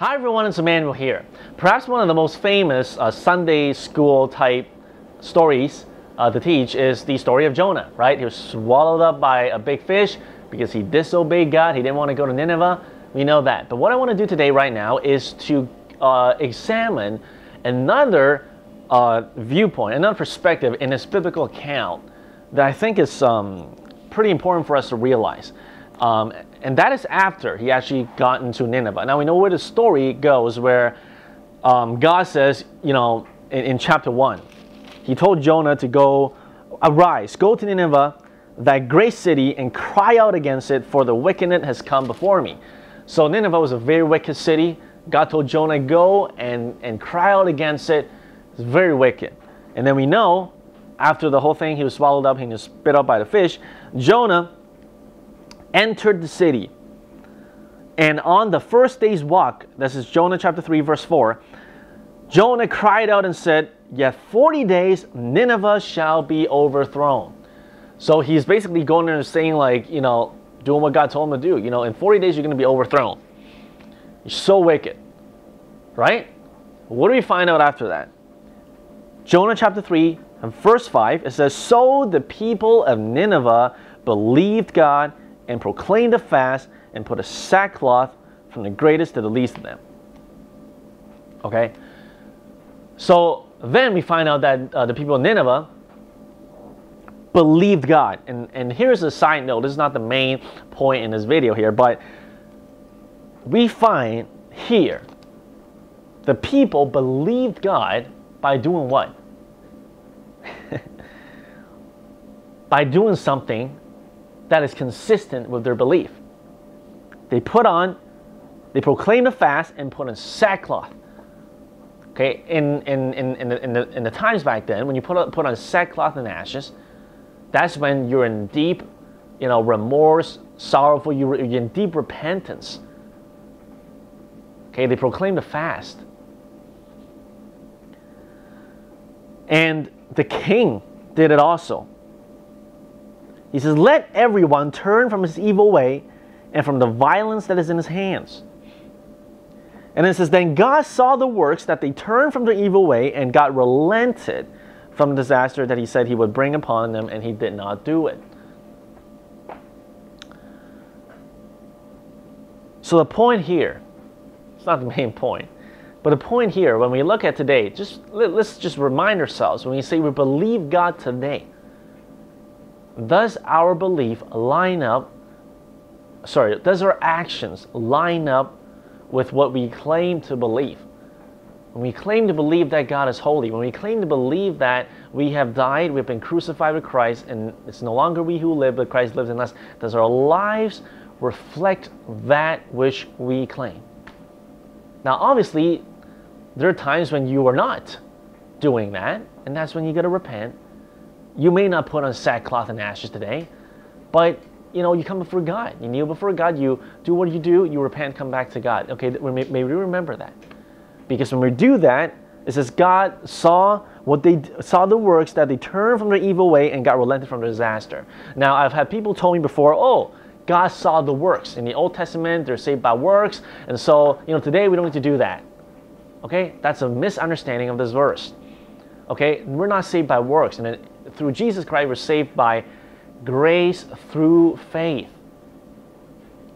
Hi everyone, it's Emmanuel here. Perhaps one of the most famous uh, Sunday school type stories uh, to teach is the story of Jonah, right? He was swallowed up by a big fish because he disobeyed God. He didn't want to go to Nineveh. We know that. But what I want to do today, right now, is to uh, examine another uh, viewpoint, another perspective in this biblical account that I think is um, pretty important for us to realize. Um, and that is after he actually got into Nineveh. Now we know where the story goes, where um, God says, you know, in, in chapter 1, he told Jonah to go, arise, go to Nineveh, that great city, and cry out against it, for the wickedness has come before me. So Nineveh was a very wicked city. God told Jonah, go and, and cry out against it. It's very wicked. And then we know, after the whole thing, he was swallowed up, he was spit up by the fish. Jonah entered the city. And on the first day's walk, this is Jonah chapter 3, verse 4, Jonah cried out and said, Yet 40 days Nineveh shall be overthrown. So he's basically going there and saying, like, you know, doing what God told him to do. You know, in 40 days you're going to be overthrown. You're so wicked. Right? What do we find out after that? Jonah chapter 3 and verse 5, it says, So the people of Nineveh believed God and proclaimed a fast and put a sackcloth from the greatest to the least of them. Okay? So then we find out that uh, the people of Nineveh believed God. And, and here's a side note this is not the main point in this video here, but we find here the people believed God by doing what? by doing something that is consistent with their belief. They put on, they proclaim a fast and put on sackcloth. Okay, in, in, in, in, the, in, the, in the times back then, when you put on, put on sackcloth and ashes, that's when you're in deep, you know, remorse, sorrowful, you're in deep repentance. Okay, they proclaim the fast. And the king did it also. He says, Let everyone turn from his evil way and from the violence that is in his hands. And it says, Then God saw the works that they turned from their evil way, and God relented from the disaster that he said he would bring upon them, and he did not do it. So the point here, it's not the main point, but the point here, when we look at today, just let's just remind ourselves when we say we believe God today, does our belief line up, sorry, does our actions line up with what we claim to believe? When we claim to believe that God is holy, when we claim to believe that we have died, we've been crucified with Christ, and it's no longer we who live, but Christ lives in us, does our lives reflect that which we claim? Now, obviously, there are times when you are not doing that, and that's when you got to repent you may not put on sackcloth and ashes today, but you know, you come before God. You kneel before God. You do what you do. You repent, come back to God. Okay, may, we remember that, because when we do that, it says God saw what they saw the works that they turned from their evil way and got relented from the disaster. Now, I've had people told me before, oh, God saw the works in the Old Testament. They're saved by works, and so you know, today we don't need to do that. Okay, that's a misunderstanding of this verse. Okay, we're not saved by works, and through Jesus Christ, we're saved by grace through faith.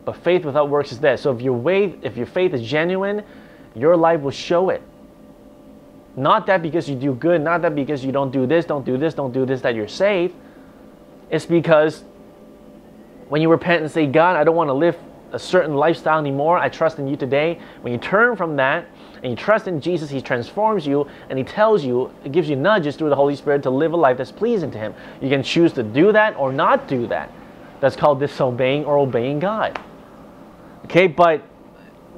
But faith without works is dead. So if your faith, if your faith is genuine, your life will show it. Not that because you do good, not that because you don't do this, don't do this, don't do this, that you're saved. It's because when you repent and say, God, I don't want to live a certain lifestyle anymore, I trust in you today. When you turn from that, and you trust in Jesus, He transforms you and He tells you, it gives you nudges through the Holy Spirit to live a life that's pleasing to Him. You can choose to do that or not do that. That's called disobeying or obeying God. Okay, but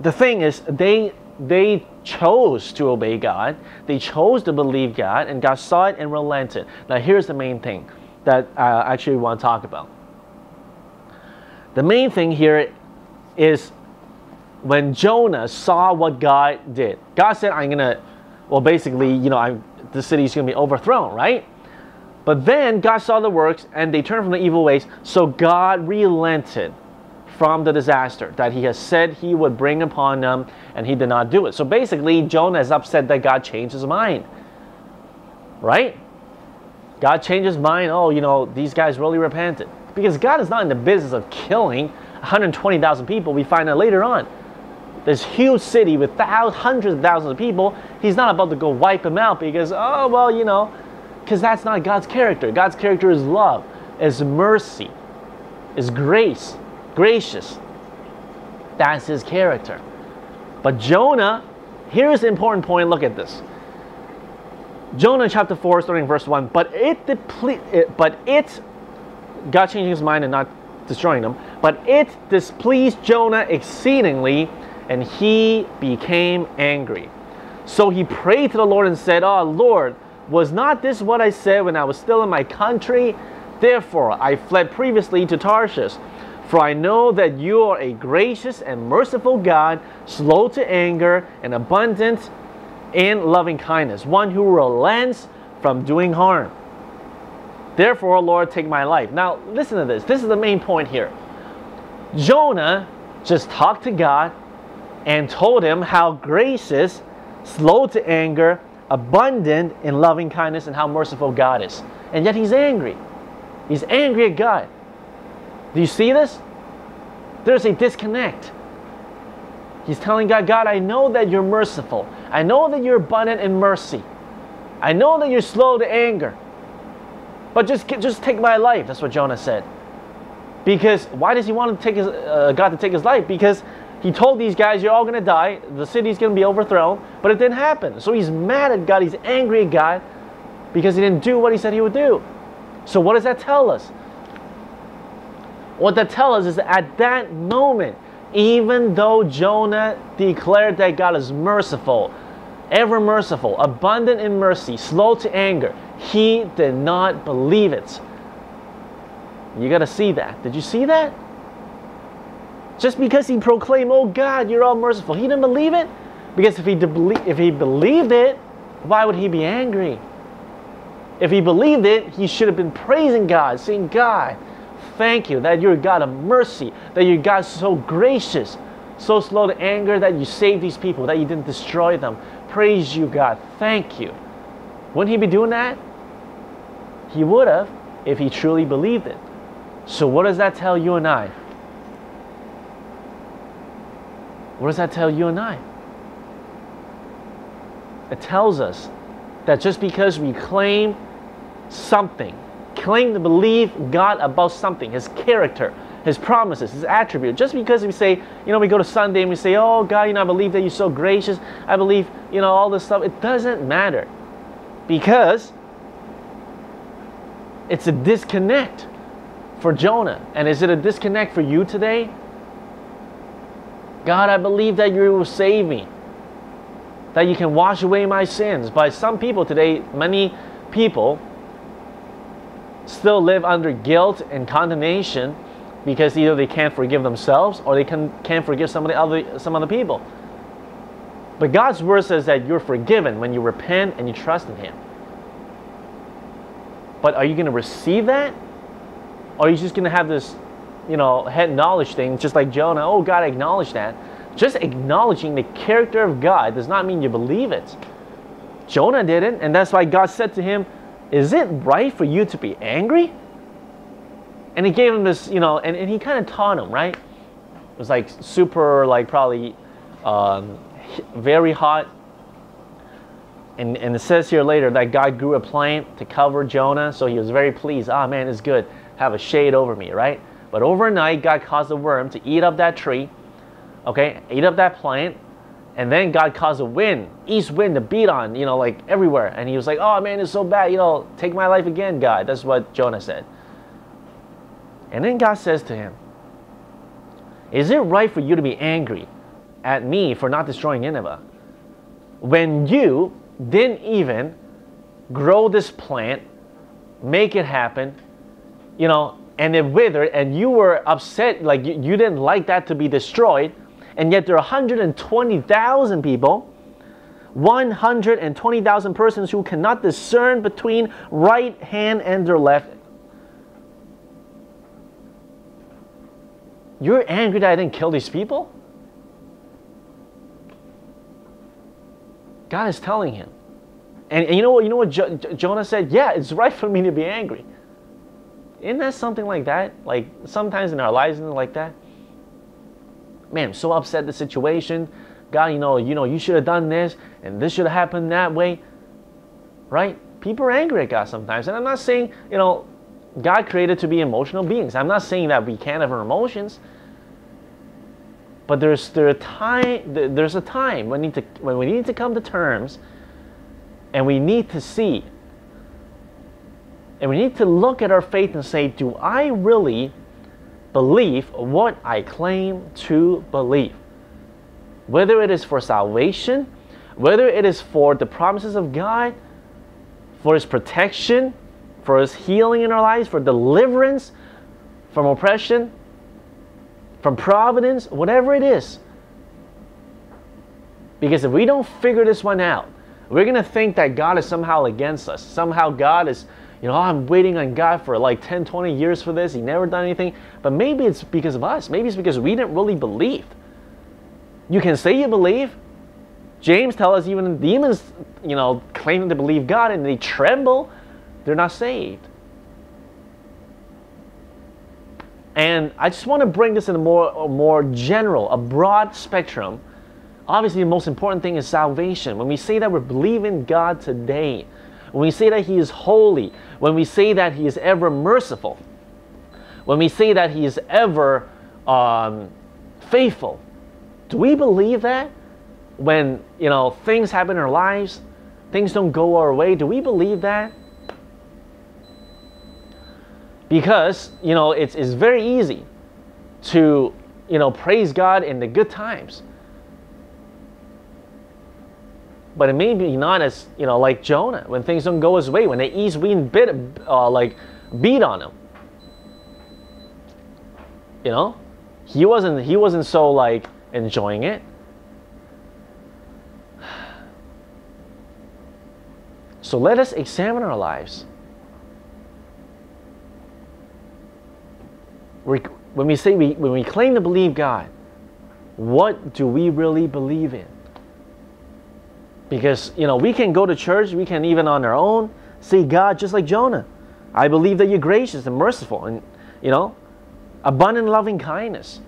the thing is, they they chose to obey God. They chose to believe God, and God saw it and relented. Now, here's the main thing that uh, I actually want to talk about. The main thing here is when Jonah saw what God did, God said, I'm going to, well, basically, you know, I'm, the city's going to be overthrown, right? But then God saw the works and they turned from the evil ways, so God relented from the disaster that he has said he would bring upon them, and he did not do it. So basically, Jonah is upset that God changed his mind. Right? God changed his mind. Oh, you know, these guys really repented. Because God is not in the business of killing 120,000 people. We find out later on. This huge city with thousands, hundreds of thousands of people, he's not about to go wipe them out because, oh, well, you know, because that's not God's character. God's character is love, is mercy, is grace, gracious. That's his character. But Jonah, here's the important point. Look at this. Jonah chapter 4, starting verse 1. But it, deple- it but it, God changing his mind and not destroying them, but it displeased Jonah exceedingly, and he became angry. So he prayed to the Lord and said, Oh Lord, was not this what I said when I was still in my country? Therefore I fled previously to Tarshish. For I know that you are a gracious and merciful God, slow to anger and abundant in loving kindness, one who relents from doing harm. Therefore, Lord, take my life. Now, listen to this. This is the main point here. Jonah just talked to God and told him how gracious, slow to anger, abundant in loving kindness, and how merciful God is. And yet he's angry. He's angry at God. Do you see this? There's a disconnect. He's telling God, God, I know that you're merciful. I know that you're abundant in mercy. I know that you're slow to anger. But just, just take my life. That's what Jonah said. Because why does he want to take his, uh, God to take his life? Because he told these guys, You're all going to die. The city's going to be overthrown. But it didn't happen. So he's mad at God. He's angry at God because he didn't do what he said he would do. So what does that tell us? What that tells us is that at that moment, even though Jonah declared that God is merciful, ever merciful, abundant in mercy, slow to anger, he did not believe it. You got to see that. Did you see that? Just because he proclaimed, "Oh God, you're all merciful," he didn't believe it. Because if he if he believed it, why would he be angry? If he believed it, he should have been praising God, saying, "God, thank you that you're a God of mercy, that you're God so gracious, so slow to anger that you saved these people, that you didn't destroy them. Praise you, God. Thank you." Wouldn't he be doing that? He would have if he truly believed it. So, what does that tell you and I? What does that tell you and I? It tells us that just because we claim something, claim to believe God about something, His character, His promises, His attribute, just because we say, you know, we go to Sunday and we say, oh God, you know, I believe that you're so gracious, I believe, you know, all this stuff, it doesn't matter. Because it's a disconnect for Jonah. And is it a disconnect for you today? God, I believe that you will save me, that you can wash away my sins. But some people today, many people, still live under guilt and condemnation because either they can't forgive themselves or they can, can't forgive some of the other, some other people. But God's word says that you're forgiven when you repent and you trust in Him. But are you going to receive that? Or are you just going to have this, you know, head knowledge thing, just like Jonah? Oh, God, I acknowledge that. Just acknowledging the character of God does not mean you believe it. Jonah didn't, and that's why God said to him, Is it right for you to be angry? And he gave him this, you know, and, and he kind of taught him, right? It was like super, like probably um, very hot. And, and it says here later that God grew a plant to cover Jonah, so he was very pleased. Ah, man, it's good. Have a shade over me, right? But overnight, God caused a worm to eat up that tree, okay, eat up that plant, and then God caused a wind, east wind to beat on, you know, like everywhere. And he was like, oh man, it's so bad, you know, take my life again, God. That's what Jonah said. And then God says to him, Is it right for you to be angry at me for not destroying Nineveh when you didn't even grow this plant, make it happen, you know, and it withered, and you were upset, like you, you didn't like that to be destroyed, and yet there are 120,000 people, 120,000 persons who cannot discern between right hand and their left. You're angry that I didn't kill these people? God is telling him. And, and you know what? You know what jo- Jonah said? Yeah, it's right for me to be angry. Isn't that something like that? Like sometimes in our lives, isn't like that? Man, I'm so upset the situation. God, you know, you know, you should have done this, and this should have happened that way. Right? People are angry at God sometimes, and I'm not saying, you know, God created to be emotional beings. I'm not saying that we can't have our emotions. But there's there a time there's a time when we need to when we need to come to terms and we need to see and we need to look at our faith and say, do I really believe what I claim to believe? Whether it is for salvation, whether it is for the promises of God, for His protection, for His healing in our lives, for deliverance from oppression, from providence, whatever it is. Because if we don't figure this one out, we're going to think that God is somehow against us. Somehow God is you know, oh, I'm waiting on God for like 10, 20 years for this. He never done anything. But maybe it's because of us. Maybe it's because we didn't really believe. You can say you believe. James tells us even demons, you know, claiming to believe God and they tremble, they're not saved. And I just want to bring this in a more, a more general, a broad spectrum. Obviously, the most important thing is salvation. When we say that we're believing God today, when we say that He is holy, when we say that He is ever merciful, when we say that He is ever um, faithful, do we believe that? When you know things happen in our lives, things don't go our way, do we believe that? Because you know it's, it's very easy to you know praise God in the good times but it may be not as you know like Jonah when things don't go his way when the east wind bit uh, like beat on him. You know, he wasn't he wasn't so like enjoying it. So let us examine our lives. When we say we when we claim to believe God, what do we really believe in? Because, you know, we can go to church, we can even on our own see God just like Jonah. I believe that you're gracious and merciful and, you know, abundant loving kindness.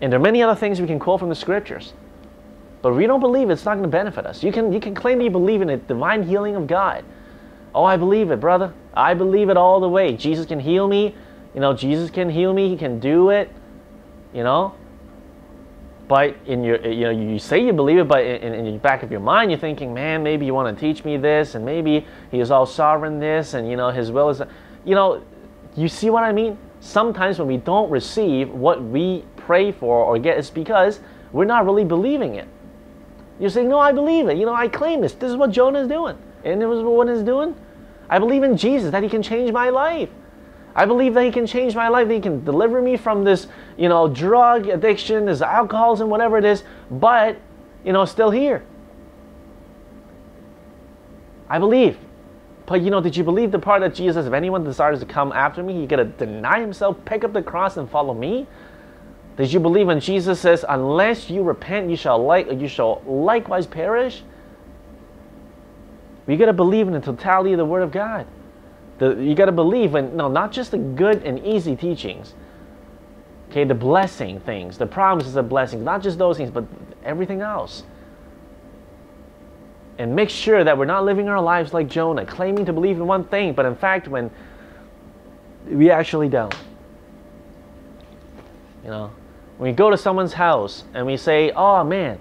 And there are many other things we can quote from the scriptures. But we don't believe it, it's not going to benefit us. You can, you can claim that you believe in the divine healing of God. Oh, I believe it, brother. I believe it all the way. Jesus can heal me. You know, Jesus can heal me. He can do it. You know, but in your you know you say you believe it but in, in the back of your mind you're thinking man maybe you want to teach me this and maybe he is all sovereign this and you know his will is you know you see what i mean? Sometimes when we don't receive what we pray for or get it's because we're not really believing it. You're saying no i believe it. You know i claim this. This is what jonah is doing. And it was what he's doing? I believe in jesus that he can change my life I believe that He can change my life. that He can deliver me from this, you know, drug addiction, this alcoholism, whatever it is. But, you know, still here. I believe. But you know, did you believe the part that Jesus says, if anyone desires to come after me, he gotta deny himself, pick up the cross, and follow me? Did you believe when Jesus says, unless you repent, you shall like you shall likewise perish? We gotta believe in the totality of the Word of God. The, you got to believe in no, not just the good and easy teachings. Okay, the blessing things, the promises of blessings, not just those things, but everything else. And make sure that we're not living our lives like Jonah, claiming to believe in one thing, but in fact, when we actually don't. You know, when we go to someone's house and we say, "Oh man,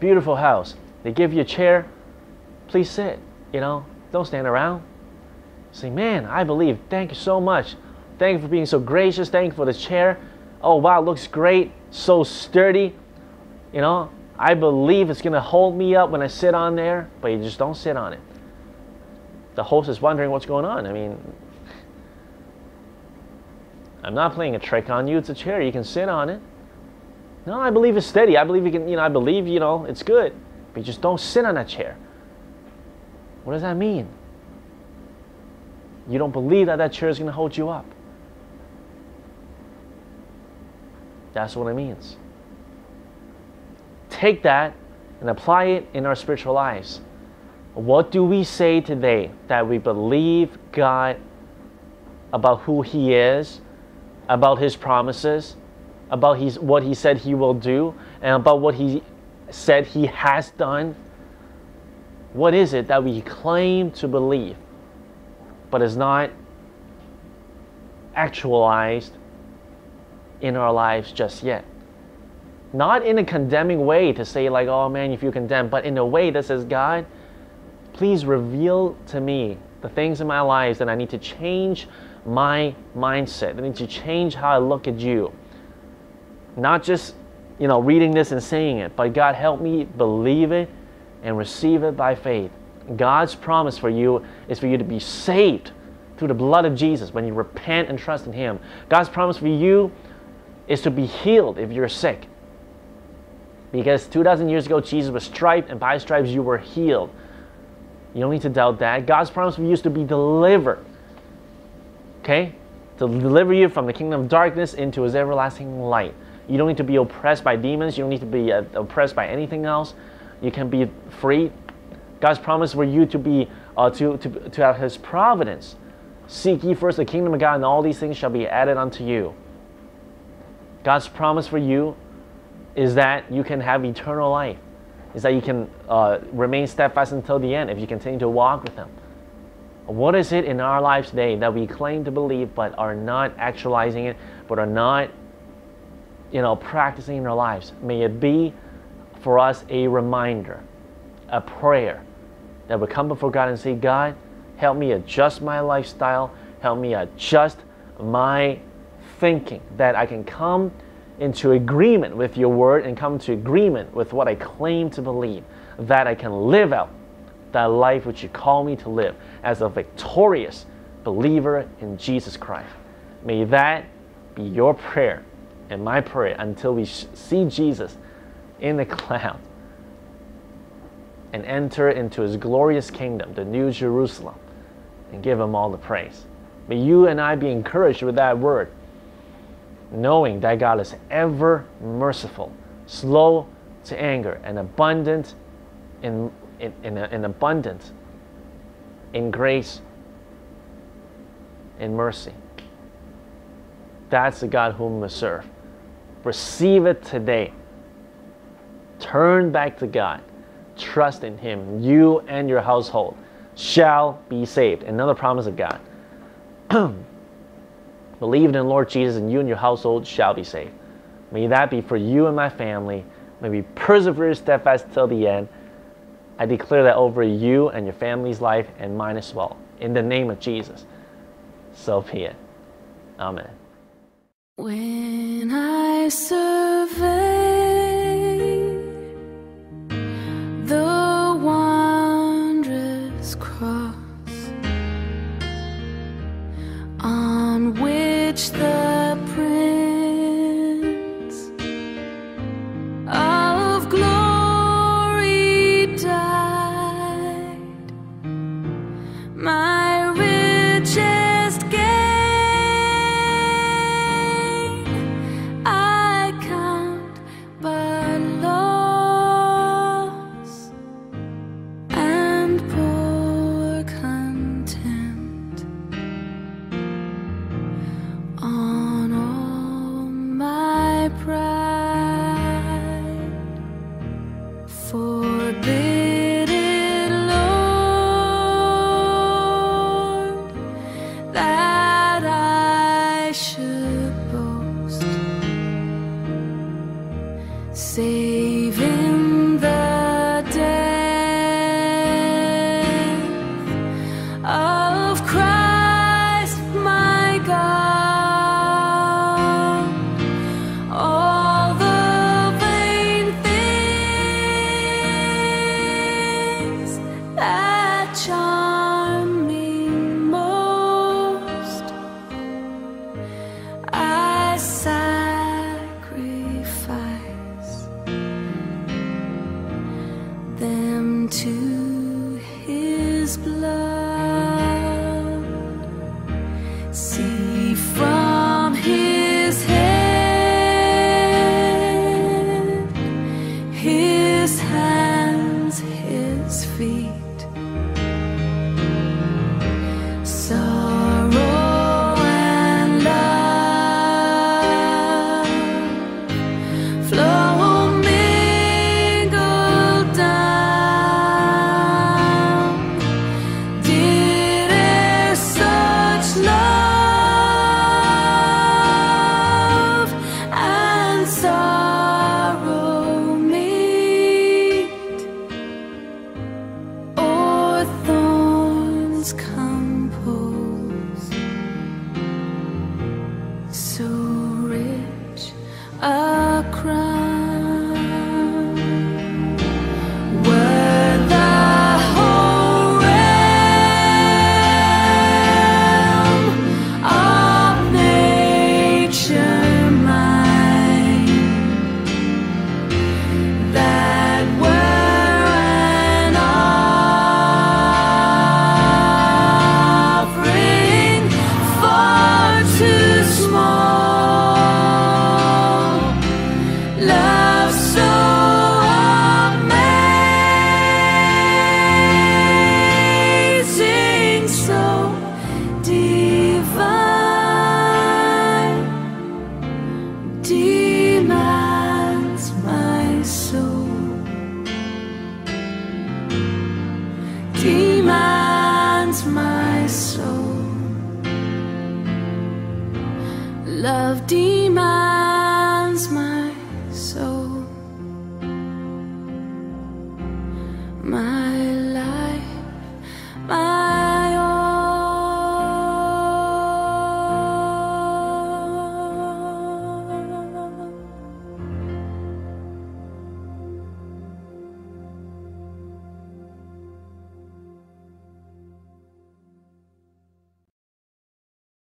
beautiful house," they give you a chair. Please sit. You know, don't stand around. Say, man, I believe. Thank you so much. Thank you for being so gracious. Thank you for the chair. Oh, wow, looks great. So sturdy. You know, I believe it's going to hold me up when I sit on there, but you just don't sit on it. The host is wondering what's going on. I mean, I'm not playing a trick on you. It's a chair. You can sit on it. No, I believe it's steady. I believe you can, you know, I believe, you know, it's good. But you just don't sit on that chair. What does that mean? You don't believe that that chair is going to hold you up. That's what it means. Take that and apply it in our spiritual lives. What do we say today that we believe God about who He is, about His promises, about his, what He said He will do, and about what He said He has done? What is it that we claim to believe, but is not actualized in our lives just yet? Not in a condemning way to say, like, oh man, if you feel condemned, but in a way that says, God, please reveal to me the things in my lives that I need to change my mindset. I need to change how I look at you. Not just, you know, reading this and saying it, but God help me believe it and receive it by faith. God's promise for you is for you to be saved through the blood of Jesus when you repent and trust in Him. God's promise for you is to be healed if you're sick. Because 2,000 years ago, Jesus was striped, and by stripes you were healed. You don't need to doubt that. God's promise for you is to be delivered. Okay? To deliver you from the kingdom of darkness into his everlasting light. You don't need to be oppressed by demons. You don't need to be uh, oppressed by anything else. You can be free. God's promise for you to be uh, to, to, to have his providence. Seek ye first the kingdom of God, and all these things shall be added unto you. God's promise for you is that you can have eternal life, is that you can uh, remain steadfast until the end if you continue to walk with Him. What is it in our lives today that we claim to believe but are not actualizing it, but are not, you know, practicing in our lives? May it be for us a reminder, a prayer that we come before God and say, God, help me adjust my lifestyle, help me adjust my thinking, that I can come into agreement with your word and come to agreement with what I claim to believe, that I can live out that life which you call me to live as a victorious believer in Jesus Christ. May that be your prayer and my prayer until we see Jesus in the cloud and enter into his glorious kingdom, the new Jerusalem, and give him all the praise. May you and I be encouraged with that word knowing that God is ever merciful, slow to anger, and abundant in, in, in, in abundant in grace and mercy. That's the God whom we serve. Receive it today. Turn back to God. Trust in Him. You and your household shall be saved. Another promise of God. Believe in the Lord Jesus, and you and your household shall be saved. May that be for you and my family. May we persevere steadfast till the end. I declare that over you and your family's life and mine as well. In the name of Jesus. So be it. Amen. When I survey demands